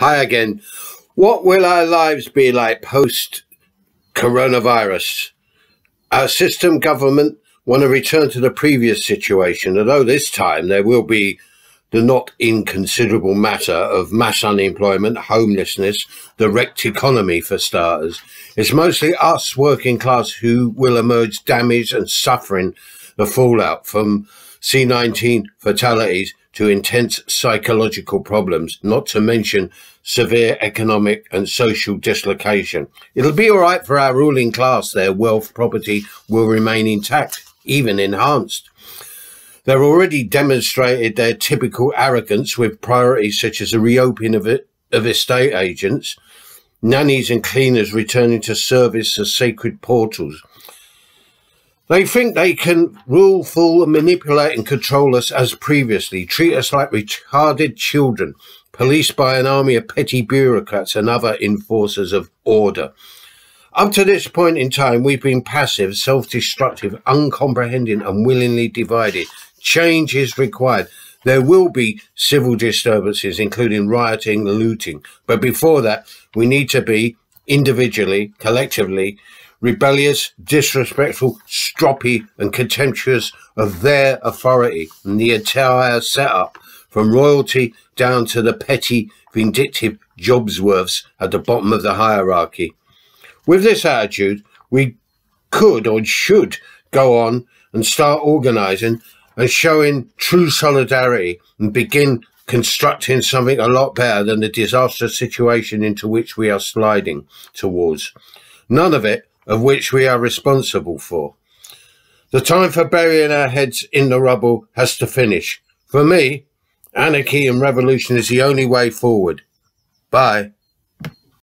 Hi again. What will our lives be like post coronavirus? Our system government want to return to the previous situation, although this time there will be the not inconsiderable matter of mass unemployment, homelessness, the wrecked economy for starters. It's mostly us working class who will emerge damaged and suffering the fallout from C19 fatalities to intense psychological problems, not to mention severe economic and social dislocation. It'll be all right for our ruling class. Their wealth property will remain intact, even enhanced. They've already demonstrated their typical arrogance with priorities such as the reopening of, it, of estate agents, nannies and cleaners returning to service as sacred portals, they think they can rule, fool, manipulate and control us as previously, treat us like retarded children, policed by an army of petty bureaucrats and other enforcers of order. Up to this point in time, we've been passive, self-destructive, uncomprehending and willingly divided. Change is required. There will be civil disturbances, including rioting, looting. But before that, we need to be individually, collectively, rebellious, disrespectful, stroppy, and contemptuous of their authority and the entire setup, from royalty down to the petty, vindictive Jobsworths at the bottom of the hierarchy. With this attitude, we could or should go on and start organising and showing true solidarity and begin constructing something a lot better than the disastrous situation into which we are sliding towards. None of it of which we are responsible for. The time for burying our heads in the rubble has to finish. For me, anarchy and revolution is the only way forward. Bye.